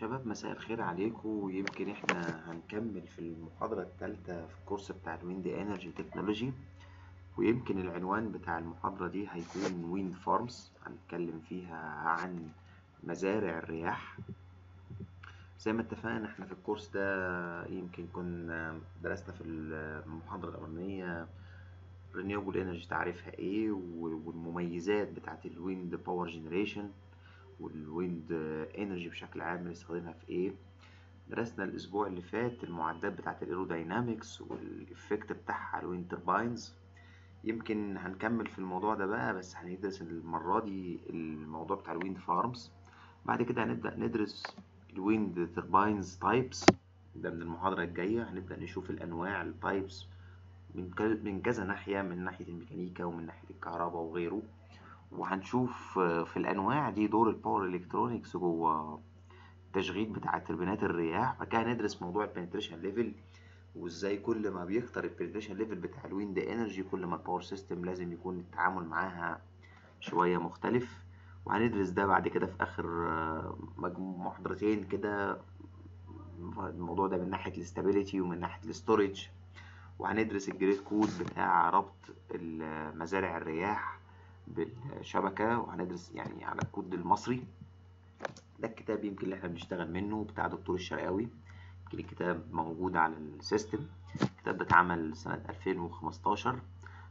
شباب مساء الخير عليكم. ويمكن إحنا هنكمل في المحاضرة الثالثة في الكورس بتاع ال wind energy technology. ويمكن العنوان بتاع المحاضرة دي هيكون wind farms هنتكلم فيها عن مزارع الرياح. زي ما اتفقنا إحنا في الكورس ده يمكن كنا درسنا في المحاضرة الأولانية renewable energy تعريفها إيه والمميزات بتاعت ال wind power generation وال wind energy بشكل عام بنستخدمها في إيه؟ درسنا الأسبوع اللي فات المعدات بتاعة ال aerodynamics وال effect بتاعها على ال wind turbines يمكن هنكمل في الموضوع ده بقى بس هندرس المرة دي الموضوع بتاع ال wind farms بعد كده هنبدأ ندرس ال wind turbines types ده من المحاضرة الجاية. هنبدأ نشوف الأنواع ال types من كذا ناحية من ناحية الميكانيكا ومن ناحية الكهرباء وغيره. وهنشوف في الأنواع دي دور ال power electronics جوه التشغيل بتاع تربينات الرياح. بعد كده هندرس موضوع ال penetration level وإزاي كل ما بيكتر ال penetration level بتاع ال wind energy كل ما ال power system لازم يكون التعامل معاها شوية مختلف. وهندرس ده بعد كده في آخر محاضرتين كده. الموضوع ده من ناحية ال stability ومن ناحية ال storage وهندرس ال grid code بتاع ربط مزارع الرياح بالشبكة وهندرس يعني على الكود المصري. ده الكتاب يمكن اللي إحنا بنشتغل منه بتاع دكتور الشرقاوي. يمكن الكتاب موجود على ال system. الكتاب ده اتعمل سنة 2015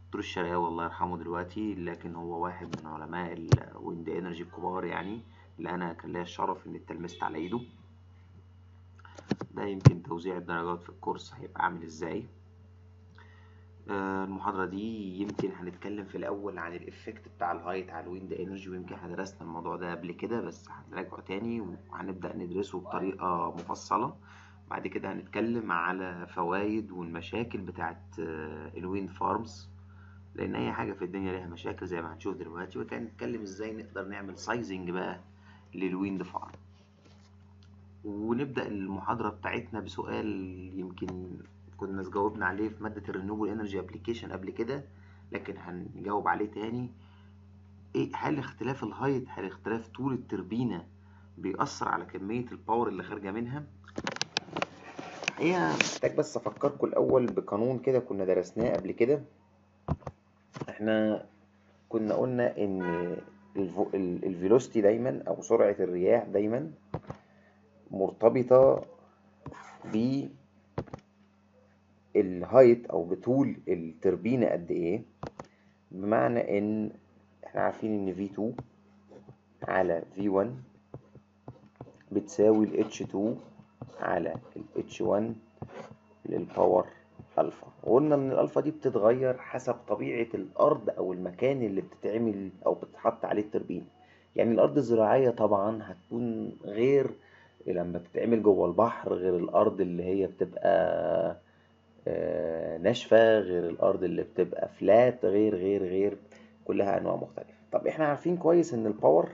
دكتور الشرقاوي الله يرحمه دلوقتي لكن هو واحد من علماء ال wind energy الكبار يعني اللي أنا كان ليا الشرف إني اتلمذت على إيده. ده يمكن توزيع الدرجات في الكورس هيبقى عامل إزاي. المحاضرة دي يمكن هنتكلم في الأول عن ال effect بتاع ال height على ال wind energy ويمكن إحنا درسنا الموضوع ده قبل كده بس هنراجعه تاني وهنبدأ ندرسه بطريقة مفصلة. بعد كده هنتكلم على فوائد والمشاكل بتاعت ال wind farms لأن أي حاجة في الدنيا ليها مشاكل زي ما هنشوف دلوقتي وكمان نتكلم إزاي نقدر نعمل sizing بقى لل wind farm. ونبدأ المحاضرة بتاعتنا بسؤال يمكن كنا جاوبنا عليه في مادة ال renewable energy application قبل كده لكن هنجاوب عليه تاني. إيه هل اختلاف ال height هل اختلاف طول التربينة بيأثر على كمية ال power اللي خارجة منها؟ هي محتاج بس أفكركم الأول بقانون كده كنا درسناه قبل كده. إحنا كنا قلنا إن ال velocity دايما أو سرعة الرياح دايما مرتبطة بال height أو بطول التربينة قد إيه بمعنى إن إحنا عارفين إن V2 على V1 بتساوي ال H2 على ال H1 لل power alpha وقلنا إن الالفا دي بتتغير حسب طبيعة الأرض أو المكان اللي بتتعمل أو بتتحط عليه التربين يعني الأرض الزراعية طبعا هتكون غير لما بتتعمل جوه البحر غير الأرض اللي هي بتبقى ناشفة غير الأرض اللي بتبقى فلات غير غير غير كلها أنواع مختلفة. طب إحنا عارفين كويس إن الباور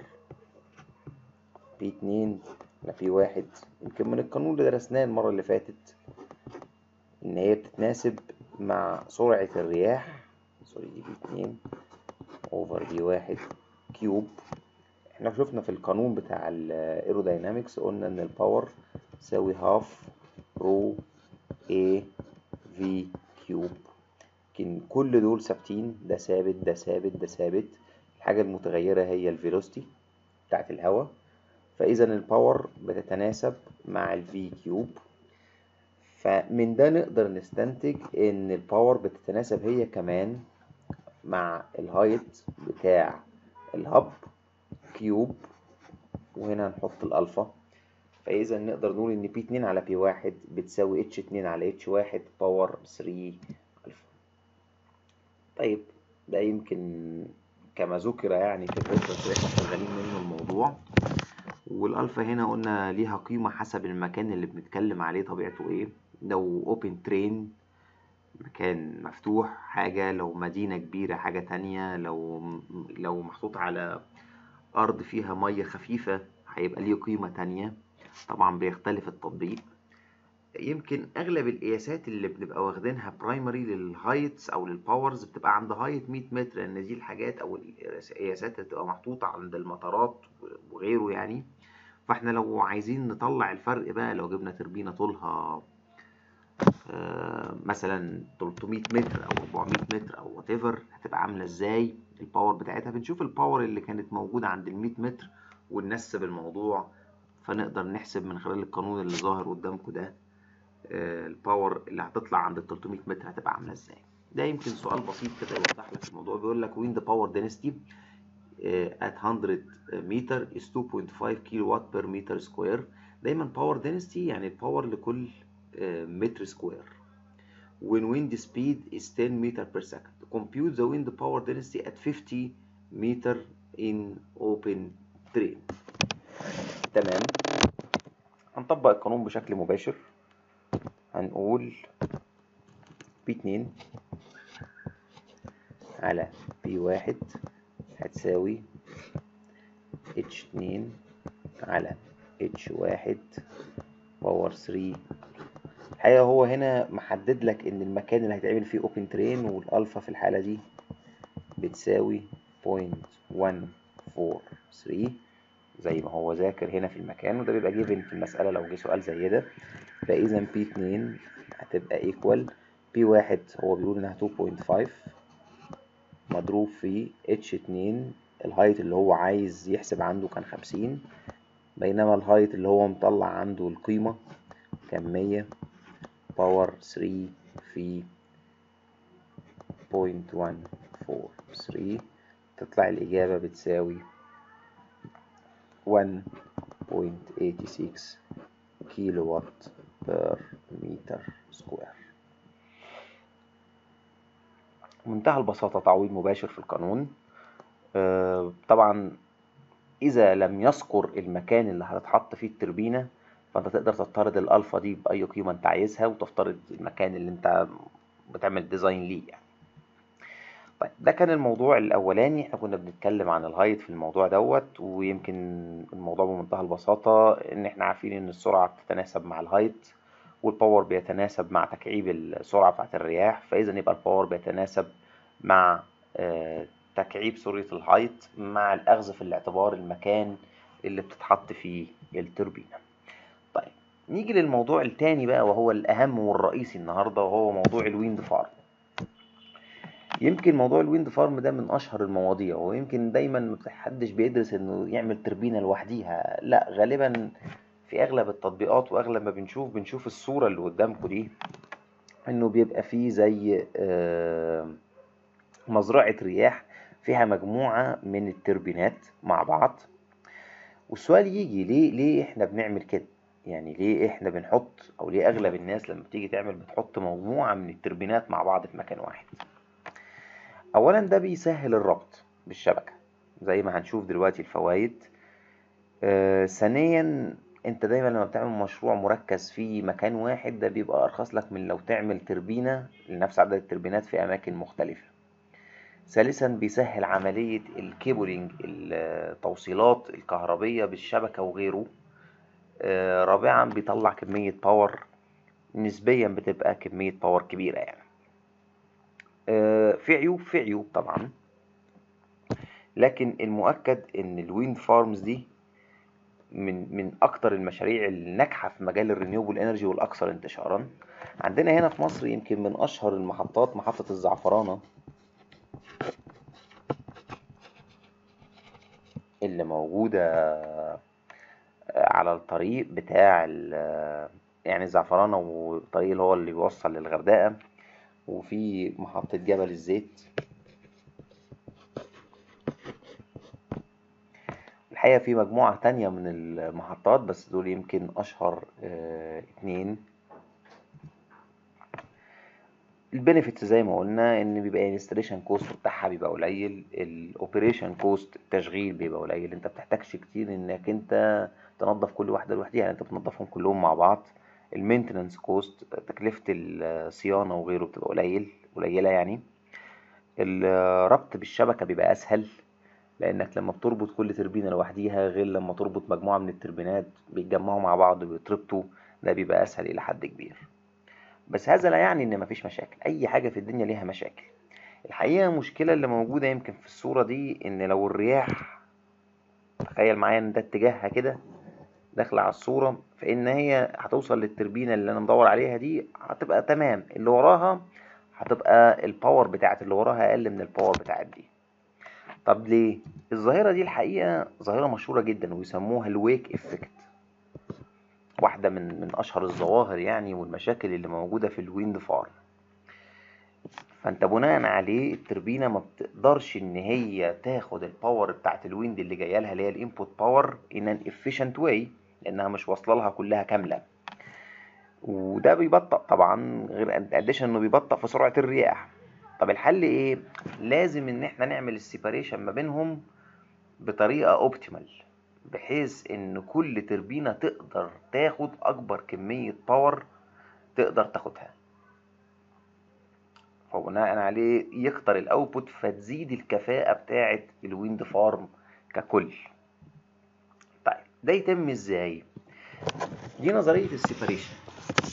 في اتنين لا في واحد. يمكن من القانون اللي درسناه المرة اللي فاتت إن هي بتتناسب مع سرعة الرياح. sorry دي V اتنين over V واحد. cube إحنا شفنا في القانون بتاع ال aerodynamics قلنا إن ال power تساوي half rho A V cube لكن كل دول ثابتين ده ثابت ده ثابت ده ثابت. الحاجة المتغيرة هي ال velocity بتاعت الهواء. فإذا ال power بتتناسب مع ال V cube فمن ده نقدر نستنتج إن ال power بتتناسب هي كمان مع ال height بتاع ال hub cube وهنا هنحط الألفا فإذا نقدر نقول إن P اتنين على P واحد بتساوي H اتنين على H واحد power three alpha طيب ده يمكن كما ذكر يعني في ال reference اللي إحنا شغالين منه الموضوع. والألفا هنا قلنا ليها قيمة حسب المكان اللي بنتكلم عليه طبيعته إيه. لو open terrain مكان مفتوح حاجة لو مدينة كبيرة حاجة تانية لو لو محطوط على أرض فيها مية خفيفة هيبقى ليه قيمة تانية. طبعا بيختلف التطبيق. يمكن أغلب القياسات اللي بنبقى واخدينها primary لل heights أو لل powers بتبقى عند height 100 متر لأن دي الحاجات أو القياسات اللي بتبقى محطوطة عند المطارات وغيره يعني. فإحنا لو عايزين نطلع الفرق بقى لو جبنا تربينة طولها آه، مثلا 300 متر أو 400 متر أو whatever هتبقى عاملة إزاي؟ ال power بتاعتها بنشوف ال power اللي كانت موجودة عند ال 100 متر وننسب الموضوع. فنقدر نحسب من خلال القانون اللي ظاهر قدامكم ده آه، ال power اللي هتطلع عند ال 300 متر هتبقى عاملة إزاي. ده يمكن سؤال بسيط كده يوضح لك الموضوع. بيقول لك wind power density at 100 meter is 2.5 kilowatt per meter square دايما power density يعني ال power لكل متر square when wind speed is 10 meter per second. Compute the wind power density at 50 meter in open terrain. تمام؟ هنطبق القانون بشكل مباشر. هنقول P2 على P1 هتساوي H2 على H1 power 3 الحقيقة هو هنا محدد لك إن المكان اللي هيتعمل فيه open terrain والالفا في الحالة دي بتساوي 0.143 زي ما هو ذاكر هنا في المكان وده بيبقى given في المسألة لو جه سؤال زي ده. فإذا P2 هتبقى equal P1 هو بيقول إنها 2.5 مضروب في H2 ال height اللي هو عايز يحسب عنده كان 50 بينما ال height اللي هو مطلع عنده القيمة كان 100 power 3 في 0.143 تطلع الإجابة بتساوي 1.86 كيلو وات per متر square منتهى البساطة تعويض مباشر في القانون آه، طبعا إذا لم يذكر المكان اللي هتتحط فيه التربينة فأنت تقدر تفترض الألفا دي بأي قيمة أنت عايزها وتفترض المكان اللي أنت بتعمل design ليه يعني. طيب ده كان الموضوع الأولاني. إحنا كنا بنتكلم عن ال height في الموضوع دوت ويمكن الموضوع بمنتهى البساطة إن إحنا عارفين إن السرعة بتتناسب مع ال height وال power بيتناسب مع تكعيب السرعة بتاعة الرياح. فإذا يبقى ال power بيتناسب مع آه، تكعيب سرعة ال height مع الأخذ في الاعتبار المكان اللي بتتحط فيه التوربينة. طيب نيجي للموضوع التاني بقى وهو الأهم والرئيسي النهاردة وهو موضوع ال wind farm يمكن موضوع ال wind farm ده من أشهر المواضيع ويمكن دايما محدش بيدرس إنه يعمل تربينة لوحديها. لا غالبا في أغلب التطبيقات وأغلب ما بنشوف بنشوف الصورة اللي قدامكم دي إنه بيبقى فيه زي آه، مزرعة رياح فيها مجموعة من التربينات مع بعض. والسؤال يجي ليه ليه إحنا بنعمل كده؟ يعني ليه إحنا بنحط أو ليه أغلب الناس لما بتيجي تعمل بتحط مجموعة من التربينات مع بعض في مكان واحد؟ اولا ده بيسهل الربط بالشبكة زي ما هنشوف دلوقتي الفوائد. آه ثانيا أنت دايما لما بتعمل مشروع مركز في مكان واحد ده بيبقى أرخص لك من لو تعمل تربينة لنفس عدد التربينات في أماكن مختلفة. ثالثا بيسهل عملية ال cabling التوصيلات الكهربية بالشبكة وغيره. آه، رابعا بيطلع كمية power نسبيا بتبقى كمية power كبيرة يعني. في عيوب في عيوب طبعا. لكن المؤكد إن ال wind farms دي من من أكتر المشاريع الناجحة في مجال ال renewable energy والأكثر انتشارا. عندنا هنا في مصر يمكن من أشهر المحطات محطة الزعفرانة اللي موجودة على الطريق بتاع ال- يعني الزعفرانة والطريق اللي هو اللي بيوصل للغردقة. وفي محطة جبل الزيت. الحقيقة في مجموعة تانية من المحطات بس دول يمكن أشهر آه، اتنين. ال benefits زي ما قلنا إن بيبقى ال installation cost بتاعها بيبقى قليل. ال operation cost التشغيل بيبقى قليل. أنت بتحتاجش كتير إنك أنت تنظف كل واحدة لوحدها يعني أنت بتنظفهم كلهم مع بعض. ال maintenance cost تكلفة الصيانة وغيره بتبقى قليل قليلة يعني. الربط بالشبكة بيبقى أسهل لأنك لما بتربط كل تربينة لوحديها غير لما تربط مجموعة من التربينات بيتجمعوا مع بعض وبيتربطوا ده بيبقى أسهل إلى حد كبير. بس هذا لا يعني إن مفيش مشاكل أي حاجة في الدنيا ليها مشاكل. الحقيقة المشكلة اللي موجودة يمكن في الصورة دي إن لو الرياح تخيل معايا إن ده اتجاهها كده داخله على الصورة فإن هي هتوصل للتربينة اللي أنا مدور عليها دي هتبقى تمام. اللي وراها هتبقى ال power بتاعت اللي وراها أقل من ال power بتاعت دي. طب ليه؟ الظاهرة دي الحقيقة ظاهرة مشهورة جدا ويسموها ال wake effect واحدة من من أشهر الظواهر يعني والمشاكل اللي موجودة في ال wind farm فانت بناء عليه التربينة ما بتقدرش إن هي تاخد ال power بتاعت ال wind اللي جاية لها اللي هي ال input power in an efficient way لأنها مش واصلة لها كلها كاملة. وده بيبطأ طبعا غير addition إنه بيبطأ في سرعة الرياح. طب الحل إيه؟ لازم إن إحنا نعمل ال separation ما بينهم بطريقة optimal بحيث إن كل تربينة تقدر تاخد أكبر كمية power تقدر تاخدها. فبناء عليه يكتر ال output فتزيد الكفاءة بتاعة ال wind farm ككل. طيب ده يتم إزاي؟ دي نظرية ال separation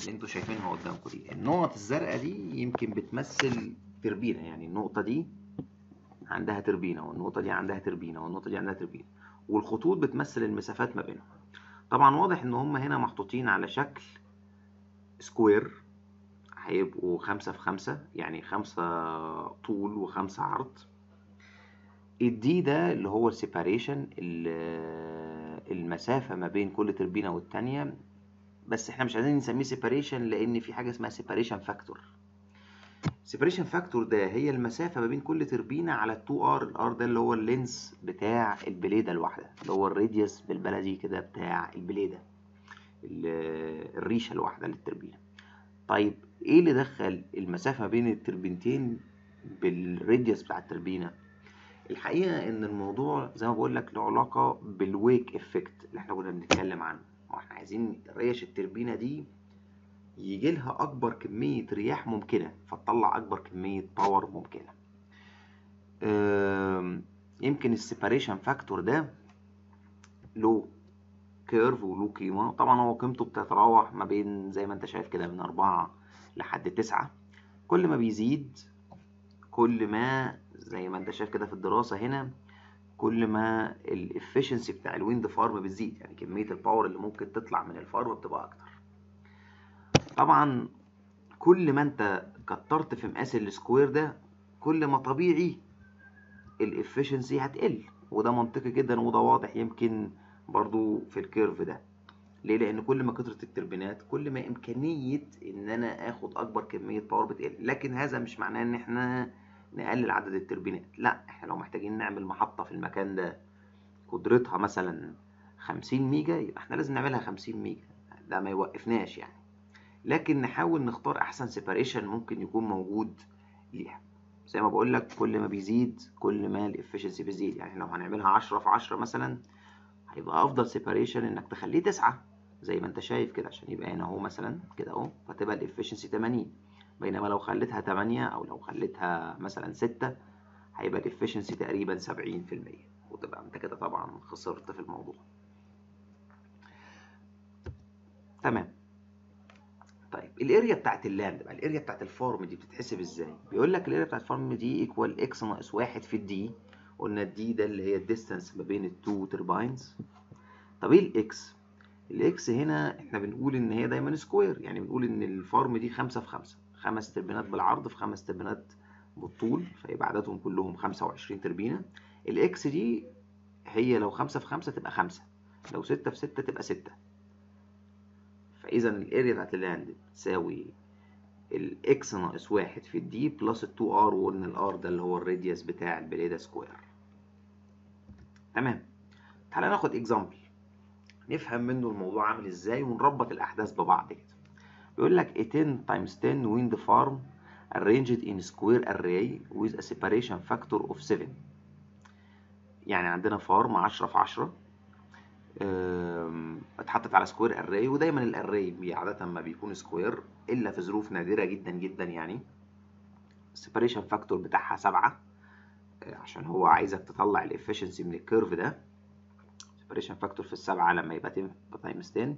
اللي أنتوا شايفينها قدامكم دي. النقط الزرقاء دي يمكن بتمثل تربينة يعني النقطة دي عندها تربينة والنقطة دي عندها تربينة والنقطة دي عندها تربينة والخطوط بتمثل المسافات ما بينهم. طبعا واضح إن هم هنا محطوطين على شكل square هيبقوا خمسة في خمسة يعني خمسة طول وخمسة عرض. ال D ده اللي هو ال separation المسافة ما بين كل تربينة والتانية. بس إحنا مش عايزين نسميه separation لأن في حاجة اسمها separation factor. separation factor ده هي المسافة ما بين كل تربينة على ال two R. ال R ده اللي هو ال length بتاع ال blade الواحدة اللي هو ال radius بالبلدي كده بتاع ال blade الريشة الواحدة للتربينة طيب إيه اللي دخل المسافة بين التربينتين بال radius بتاع التربينة؟ الحقيقة إن الموضوع زي ما بقول لك له علاقة بال wake effect اللي إحنا كنا بنتكلم عنه. وإحنا عايزين ريش التربينة دي يجي لها أكبر كمية رياح ممكنة فتطلع أكبر كمية power ممكنة. يمكن ال separation factor ده له curve وله قيمة. طبعا هو قيمته بتتراوح ما بين زي ما انت شايف كده من أربعة لحد تسعة. كل ما بيزيد كل ما زي ما انت شايف كده في الدراسة هنا كل ما ال efficiency بتاع ال wind farm بتزيد. يعني كمية ال power اللي ممكن تطلع من ال farm بتبقى أكتر. طبعا كل ما انت كترت في مقاس ال square ده كل ما طبيعي ال efficiency هتقل. وده منطقي جدا وده واضح. يمكن برضو في ال curve ده. ليه؟ لأن كل ما كترت التربينات كل ما إمكانية إن أنا آخد أكبر كمية power بتقل. لكن هذا مش معناه إن إحنا نقلل عدد التربينات. لا إحنا لو محتاجين نعمل محطة في المكان ده قدرتها مثلا 50 ميجا يبقى إحنا لازم نعملها 50 ميجا. ده ما يوقفناش يعني. لكن نحاول نختار أحسن separation ممكن يكون موجود ليها. زي ما بقول لك كل ما بيزيد كل ما ال efficiency بيزيد. يعني لو هنعملها 10 في 10 مثلا هيبقى أفضل separation إنك تخليه تسعة زي ما أنت شايف كده عشان يبقى هنا أهو مثلا كده أهو فتبقى ال efficiency 80 بينما لو خليتها 8 أو لو خليتها مثلا 6 هيبقى ال efficiency تقريبا 70% وتبقى أنت كده طبعا خسرت في الموضوع. تمام. طيب ال area بتاعت ال land بقى ال area بتاعت ال farm دي بتتحسب إزاي؟ بيقول لك ال area بتاعت ال farm دي equal X ناقص واحد في الدي قلنا ال D ده اللي هي ال distance ما بين ال two turbines طب إيه ال X ال X هنا إحنا بنقول إن هي دايما square يعني بنقول إن ال farm دي خمسة في خمسة. خمس تربينات بالعرض في خمس تربينات بالطول فيبقى عددهم كلهم خمسة وعشرين تربينة ال X دي هي لو خمسة في خمسة تبقى خمسة لو ستة في ستة تبقى ستة. فاذا ال area بتاعت ال land تساوي ال X ناقص واحد في ال D plus ال two R وقلنا ال R ده اللي هو ال radius بتاع ال blade ده square تمام. تعالى ناخد example نفهم منه الموضوع عامل إزاي ونربط الأحداث ببعض كده. بيقول لك a 10 times 10 wind farm arranged in square array with a separation factor of 7 يعني عندنا farm 10 في 10 اتحطت على square array ودايما ال array عادة ما بيكون square إلا في ظروف نادرة جدا جدا يعني. ال separation factor بتاعها سبعة. عشان هو عايزك تطلع ال efficiency من ال curve ده. separation factor في السبعة لما يبقى 10 times 10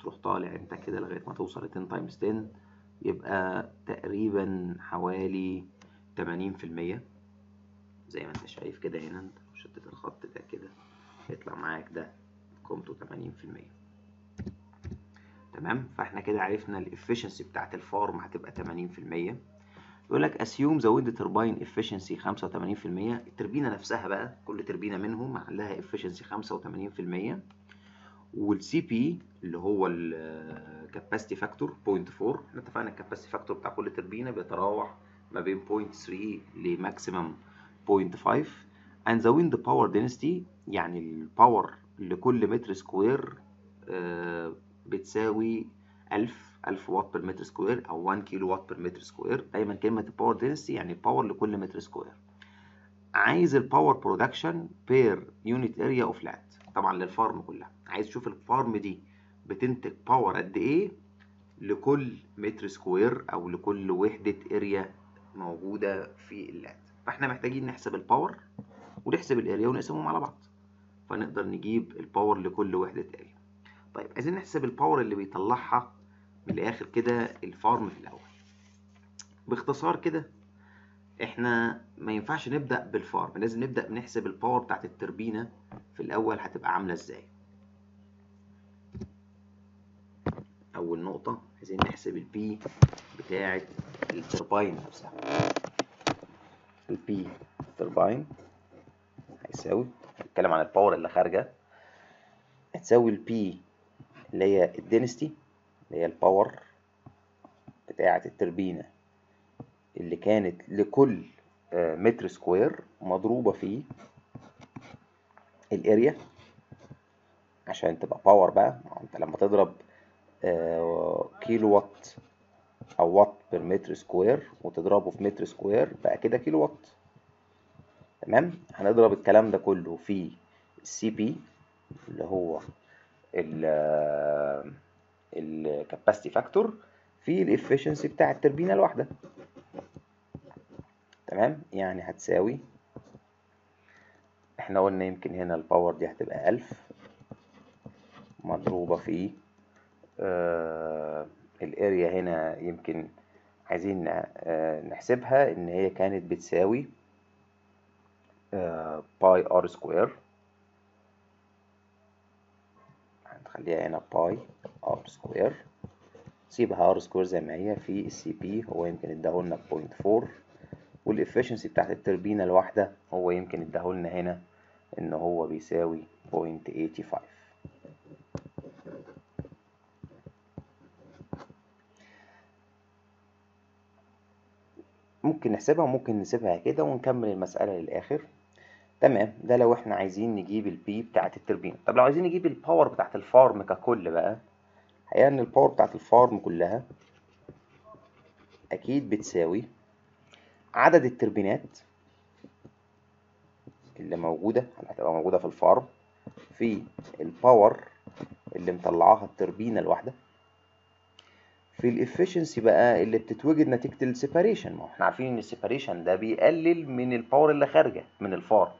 تروح طالع انت كده لغاية ما توصل ل 10 times 10 يبقى تقريبا حوالي 80% زي ما انت شايف كده هنا انت شدت الخط ده كده هيطلع معاك ده قيمته 80% تمام؟ فاحنا كده عرفنا ال efficiency بتاعت ال farm هتبقى 80% يقول لك assume the wind turbine efficiency 85% التربينة نفسها بقى كل تربينة منهم لها efficiency 85% وال CP اللي هو ال capacity factor 0.4 إحنا اتفقنا ال capacity factor بتاع كل تربينة بيتراوح ما بين 0.3 ل maximum 0.5 and the wind power density يعني ال power لكل متر square آه بتساوي 1000 1000 واط بر متر square أو 1 كيلو واط per متر square دايما كلمة ال power density يعني power لكل متر square عايز ال power production per unit area of land طبعا لل farm كلها. عايز تشوف ال farm دي بتنتج power قد إيه لكل متر square أو لكل وحدة area موجودة في ال land فإحنا محتاجين نحسب ال power ونحسب ال area ونقسمهم على بعض. فنقدر نجيب ال power لكل وحدة area طيب عايزين نحسب ال power اللي بيطلعها من الآخر كده ال farm في الأول باختصار كده إحنا ما ينفعش نبدأ بال farm لازم نبدأ بنحسب ال power بتاعت التربينة في الأول هتبقى عاملة إزاي. أول نقطة عايزين نحسب ال P بتاعت التربين نفسها. ال P turbine هيساوي هنتكلم عن ال power اللي خارجة هتساوي ال P اللي هي ال density اللي هي ال power بتاعة التربينة اللي كانت لكل متر square مضروبة في ال area عشان تبقى power بقى. انت لما تضرب كيلو وات أو وات per متر square وتضربه في متر square بقى كده كيلو وات تمام؟ هنضرب الكلام ده كله في ال CP اللي هو ال ال capacity factor في ال efficiency بتاع التربينة الواحدة. تمام؟ يعني هتساوي إحنا قلنا يمكن هنا ال power دي هتبقى ألف مضروبة في آه ال area هنا يمكن عايزين آه نحسبها إن هي كانت بتساوي pi R square هنخليها هنا باي R square سيبها R square زي ما هي في ال CP هو يمكن اداهولنا point four وال efficiency بتاعت التربينة الواحدة هو يمكن اداهولنا هنا إن هو بيساوي point eighty five ممكن نحسبها وممكن نسيبها كده ونكمل المسألة للآخر. تمام ده لو إحنا عايزين نجيب ال P بتاعت التربينة طب لو عايزين نجيب ال power بتاعت ال farm ككل بقى الحقيقة إن ال power بتاعت ال farm كلها أكيد بتساوي عدد التربينات اللي موجودة اللي هتبقى موجودة في ال farm في ال power اللي مطلعاها التربينة الواحدة. في ال efficiency بقى اللي بتتوجد نتيجة ال separation ما إحنا عارفين إن ال separation ده بيقلل من ال power اللي خارجة من ال farm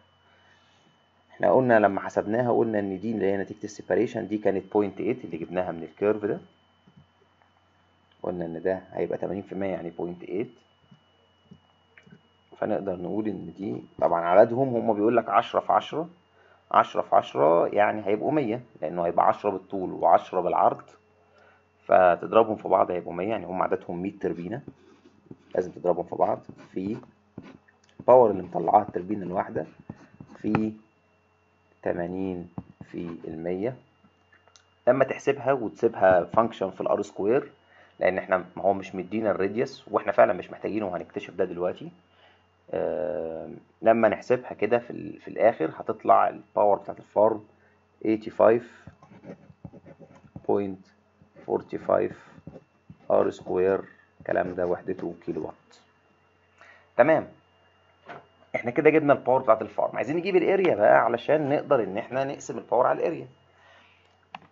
إحنا قلنا لما حسبناها قلنا إن دي اللي هي نتيجة ال separation دي كانت 0.8 اللي جبناها من ال curve ده. قلنا إن ده هيبقى 80% يعني 0.8 فنقدر نقول إن دي طبعا عددهم هم بيقول لك 10 في 10 10 في 10 يعني هيبقوا 100 لأنه هيبقى 10 بالطول و10 بالعرض. فتضربهم في بعض هيبقوا 100 يعني هم عددهم 100 تربينة. لازم تضربهم في بعض. في ال power اللي مطلعاها التربينة الواحدة. في 80 في المية. لما تحسبها وتسيبها function في ال R square لأن إحنا ما هو مش مدينا ال radius وإحنا فعلا مش محتاجينه وهنكتشف ده دلوقتي. آه لما نحسبها كده في, في الآخر هتطلع ال power بتاعت ال farm 85.45 R square الكلام ده وحدته كيلو وات تمام. إحنا كده جبنا ال power بتاعت ال farm عايزين نجيب ال area بقى علشان نقدر ان إحنا نقسم ال power على ال area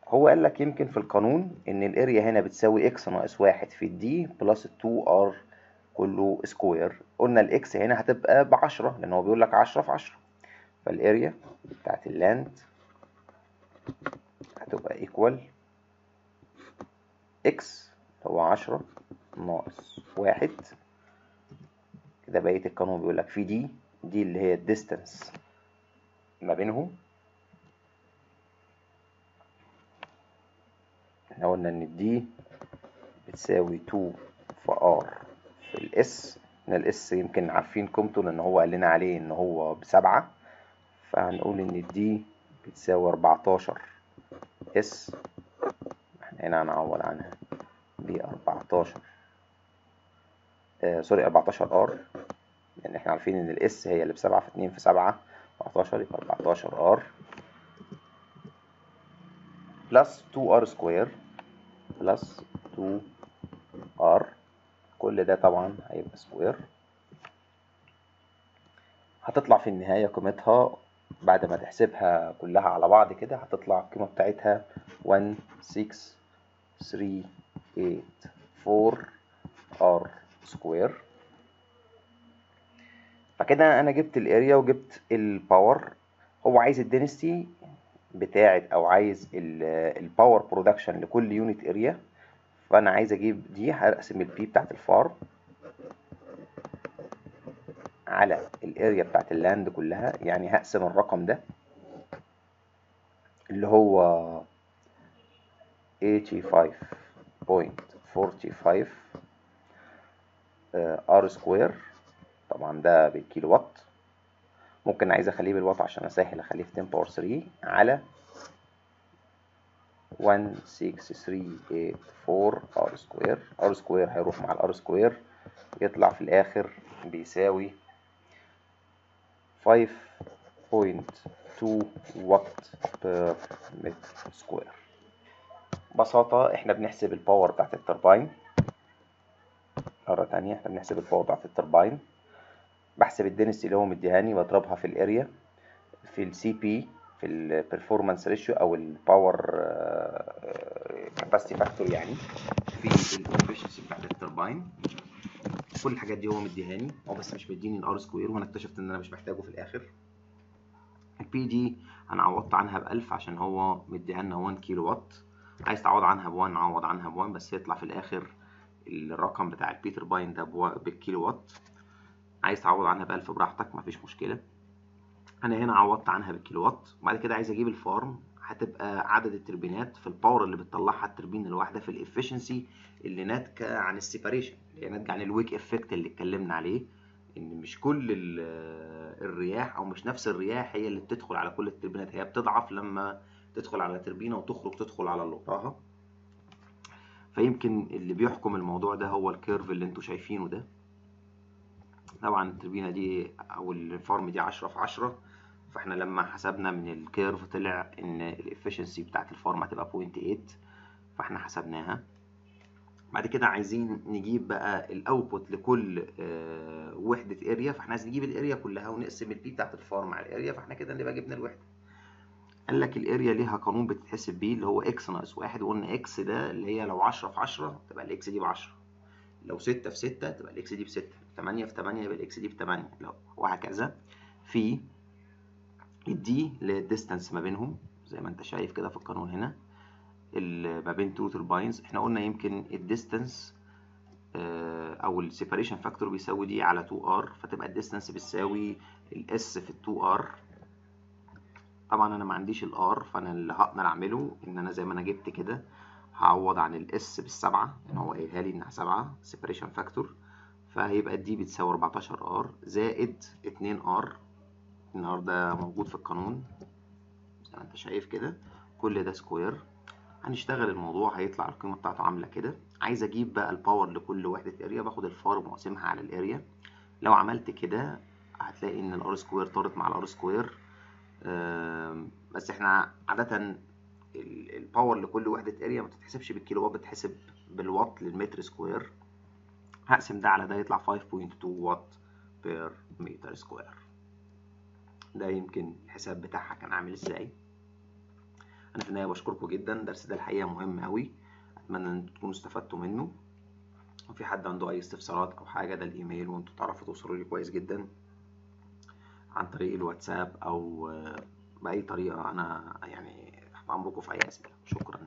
هو قال لك يمكن في القانون إن ال area هنا بتساوي X ناقص واحد في ال D plus 2 R كله square قلنا ال X هنا هتبقى بعشرة لأن هو بيقول لك عشرة في عشرة. فال area بتاعت ال land هتبقى equal X هو عشرة ناقص واحد. كده بقية القانون بيقول لك في D دي اللي هي ال distance ما بينهم. إحنا قلنا إن D بتساوي 2 في R في ال S إن ال S يمكن عارفين قيمته لأن هو قال لنا عليه إن هو بسبعة. فهنقول إن D بتساوي 14 S إحنا هنا هنعوض عنها. ب 14 آه sorry 14 R لأن إحنا عارفين إن ال S هي اللي بسبعة في اتنين في سبعة 14 يبقى 14 R plus 2 R square plus 2 R كل ده طبعا هيبقى square هتطلع في النهاية قيمتها بعد ما تحسبها كلها على بعض كده هتطلع القيمة بتاعتها 1 6 3 8 4 R square فكده أنا جبت ال area وجبت ال power هو عايز ال density بتاعت أو عايز ال power production لكل unit area فأنا عايز أجيب دي هرسم ال P بتاعت ال farm على ال area بتاعت ال land كلها. يعني هقسم الرقم ده اللي هو 85.45 R square طبعا ده بالكيلو وات. ممكن عايز أخليه بالوات عشان أسهل أخليه في 10 power 3 على 16384 R square R square هيروح مع ال R square يطلع في الآخر بيساوي 5.2 watt per meter square ببساطة إحنا بنحسب ال power بتاعت الترباين مرة تانية إحنا بنحسب ال power بتاعت الترباين بحسب ال density اللي هو مديهاني واضربها في ال area في ال CP في ال performance ratio أو ال power capacity factor يعني في ال efficiency بتاعت الترباين كل الحاجات دي هو مديهاني هو بس مش مديني ال R square وأنا اكتشفت إن أنا مش محتاجه في الآخر. ال P دي أنا عوضت عنها ب 1000 عشان هو مديها 1 كيلو وات عايز تعوض عنها ب 1 عوض عنها ب 1 بس يطلع في الآخر الرقم بتاع ال P turbine ده بالكيلو وات عايز تعوض عنها ب 1000 براحتك مفيش مشكلة. أنا هنا عوضت عنها بالكيلو وات وبعد كده عايز أجيب ال farm. هتبقى عدد التربينات في ال power اللي بتطلعها التربين الواحدة في ال efficiency اللي ناتجة عن ال separation اللي ناتجة عن ال wake effect اللي اتكلمنا عليه. إن مش كل الرياح أو مش نفس الرياح هي اللي بتدخل على كل التربينات. هي بتضعف لما تدخل على تربينة وتخرج تدخل على اللي وراها فيمكن اللي بيحكم الموضوع ده هو ال curve اللي أنتوا شايفينه ده. طبعا التربينه دي أو ال farm دي 10 في 10 فإحنا لما حسبنا من ال curve طلع إن ال efficiency بتاعت ال farm هتبقى 0.8 فإحنا حسبناها. بعد كده عايزين نجيب بقى ال output لكل آه وحدة area فإحنا عايزين نجيب ال area كلها ونقسم ال P بتاعت ال farm على ال area فإحنا كده نبقى جبنا الوحدة. قال لك ال area ليها قانون بتتحسب بيه اللي هو X ناقص واحد وقلنا X ده اللي هي لو 10 في 10 تبقى ال X دي ب 10 لو 6 في 6 تبقى ال X دي ب 6 8 في 8 يبقى ال X دي ب 8 لو وهكذا. في ال D ال distance ما بينهم زي ما انت شايف كده في القانون هنا. ما بين two turbines إحنا قلنا يمكن ال distance أو ال separation factor بيساوي D على 2 R فتبقى ال distance بتساوي ال S في ال 2 R طبعا أنا ما عنديش ال R فأنا اللي هقدر أعمله إن أنا زي ما أنا جبت كده هعوض عن ال S بالسبعة إن هو قايلها لي إنها سبعة separation factor فهيبقى دي بتساوي 14 R زائد 2 R ال R ده موجود في القانون زي ما أنت شايف كده. كل ده square هنشتغل الموضوع هيطلع القيمة بتاعته عاملة كده. عايز أجيب بقى ال power لكل وحدة area باخد ال farm وأقسمها على ال area لو عملت كده هتلاقي إن ال R square طارت مع ال R square بس إحنا عادة ال power لكل وحدة area ما تتحسبش بالكيلو وات بتتحسب بالوات للمتر square هقسم ده على ده يطلع 5.2 وات per meter square ده يمكن الحساب بتاعها كان عامل إزاي. أنا في النهاية بشكركم جدا. الدرس ده الحقيقة مهم قوي أتمنى إن تكونوا استفدتوا منه. وفي حد عنده أي استفسارات أو حاجة ده الإيميل وأنتوا تعرفوا توصلوا لي كويس جدا. عن طريق الواتساب أو بأي طريقة أنا يعني عمركم في أي أسئلة. شكرا.